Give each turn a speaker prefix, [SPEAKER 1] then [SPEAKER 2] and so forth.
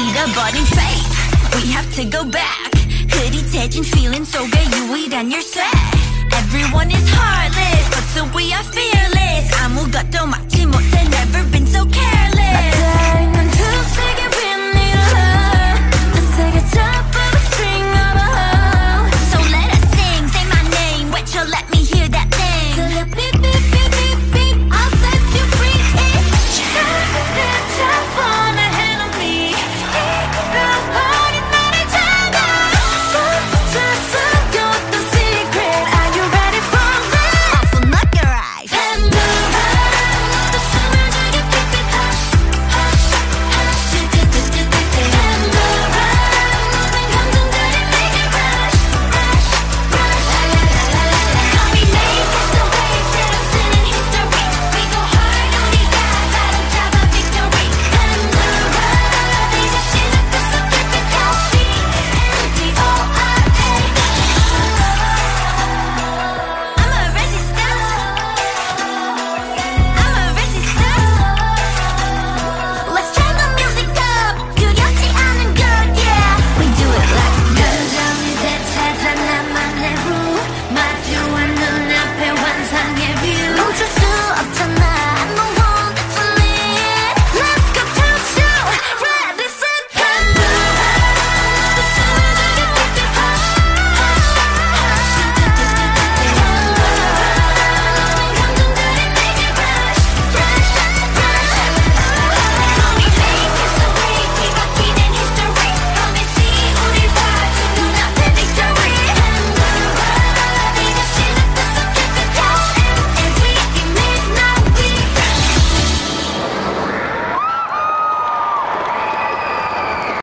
[SPEAKER 1] 잃어버린 faith We have to go back. 흐릿해진 feeling 속에 유일한 열쇠 Everyone is heartless